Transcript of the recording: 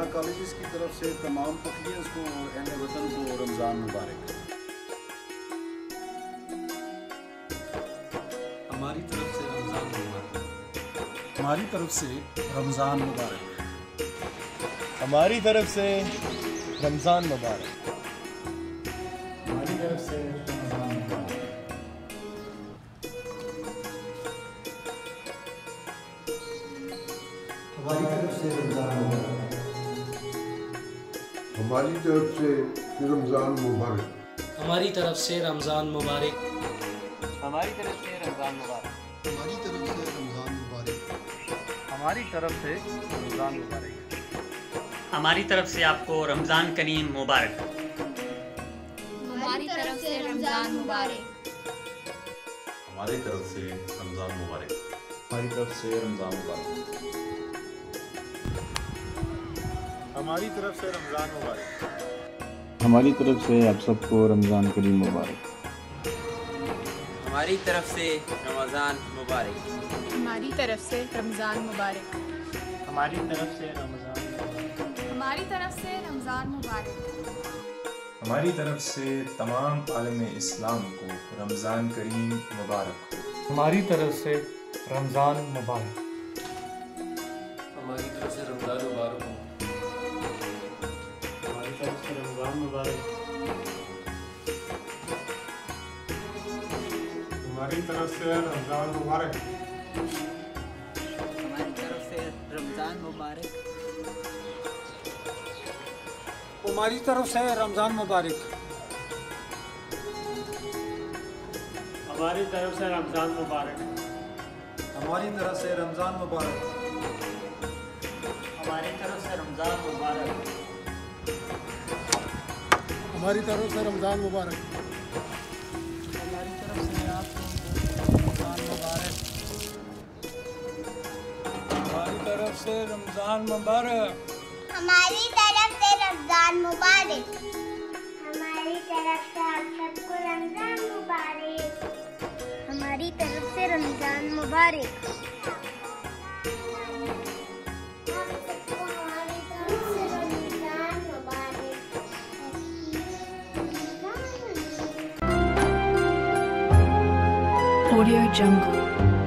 Shah college की तरफ़ से तमाम पखलियंस को और अहल वतन को रमज़ान मुबारक। हमारी तरफ़ से रमज़ान मुबारक। हमारी तरफ़ से रमज़ान मुबारक। हमारी तरफ़ से रमज़ान मुबारक। हमारी तरफ़ से रमज़ान मुबारक। हमारी तरफ़ से रमज़ान मुबारक। हमारी तरफ़ से रमज़ान मुबारक। हमारी तरफ़ से रमज़ान मुबारक। हमारी तरफ़ से रमज़ान मुबारक। हमारी तरफ़ से रमज़ान मुबारक। हमारी तरफ़ से रमज़ान मुबारक। हमारी तरफ़ से आपको रमज़ान करीम मुबारक। हमारी तरफ़ से रमज़ान मुबारक। हमारी तरफ़ से रमज़ान मुबारक। हमारी तरफ़ से रमज़ान मुबारक। हमारी तरफ़ से रमज़ान मुबारक। हमारी तरफ़ से आप सबको रमज़ान करीम मुबारक। हमारी तरफ़ से रमज़ान मुबारक। हमारी तरफ़ से रमज़ान मुबारक। हमारी तरफ़ से रमज़ान हमारी तरफ़ से रमज़ान मुबारक। हमारी तरफ़ से तमाम आलम इस्लाम को रमज़ान करीम मुबारक। हो हमारी तरफ़ से रमज़ान मुबारक। हमारी तरफ़ से रमज़ान मुबारक हो। हमारी तरफ़ से रमज़ान मुबारक हमारी तरफ़ से रमज़ान मुबारक हमारी तरफ़ से रमज़ान मुबारक हमारी तरफ़ से रमज़ान मुबारक। हमारी तरफ़ से रमज़ान मुबारक। हमारी तरफ़ से रमज़ान मुबारक। हमारी तरफ़ से रमज़ान मुबारक। हमारी तरफ़ से रमज़ान मुबारक। हमारी तरफ़ से आपको रमज़ान मुबारक हमारी तरफ़ से रमज़ान मुबारक। हमारी तरफ़ से रमज़ान मुबारक। हमारी तरफ़ से आप सबको रमज़ान मुबारक। हमारी तरफ़ से रमज़ान मुबारक। Audio Jungle.